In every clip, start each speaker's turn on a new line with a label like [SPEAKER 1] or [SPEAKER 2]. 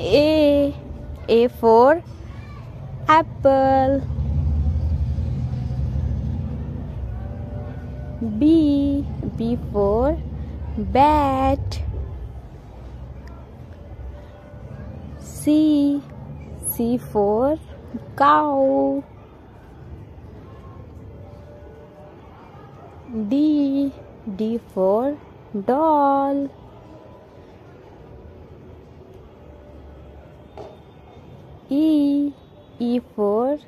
[SPEAKER 1] A. A for apple. B. B for bat. C. C for cow. D. D for doll. E. E for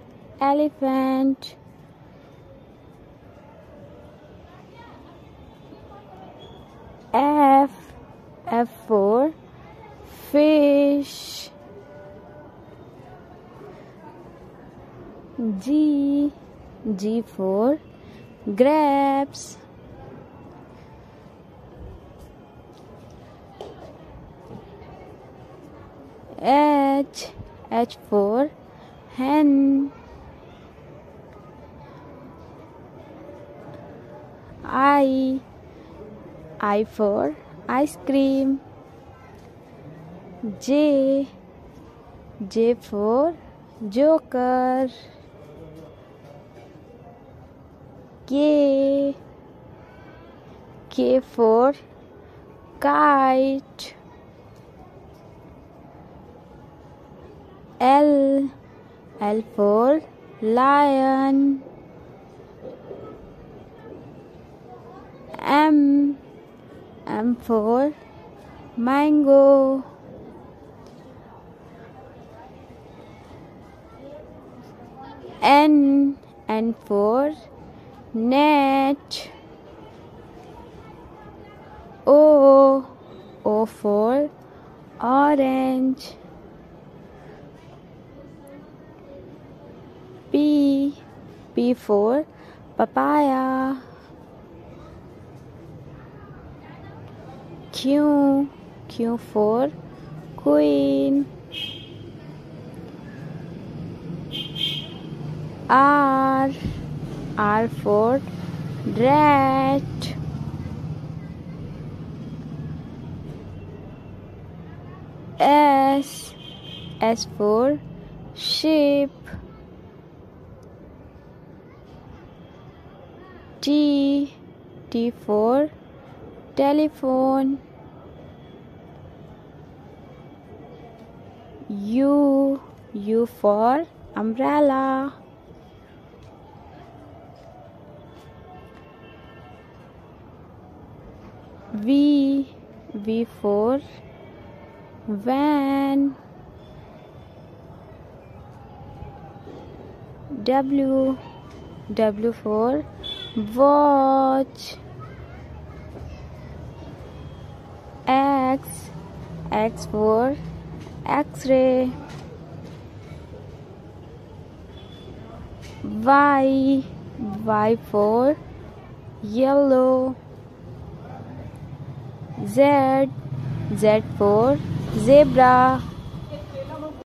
[SPEAKER 1] elephant. F. F for fish. G. G for grapes. H. H for hen. I. I for ice cream. J. J for joker. K. K for kite. L. L for lion. M. M for mango. N. N for net. O. O for orange. P. P for papaya. Q. Q for queen. R. R for rat. S. S for sheep. T. T for telephone. U. U for umbrella. V. V for van. W. W for watch. X. X for X-ray. Y. Y for yellow. Z. Z for zebra.